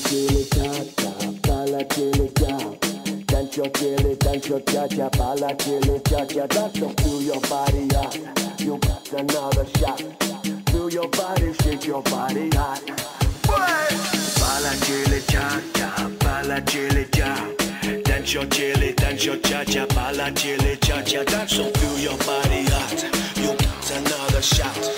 chili cha cha, balla chili cha. Dance your chili, dance your cha cha, balla chili cha cha. Dance up to your body hot. You got another shot. Do your body, shake your body hot. Balla chili cha cha, balla chili cha. Dance your chili, dance your cha cha, balla chili cha cha. Dance up to your body hot. You got another shot.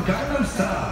Gangnam Style.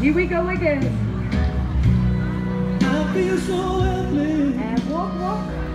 Here we go again. I feel so. And walk, walk.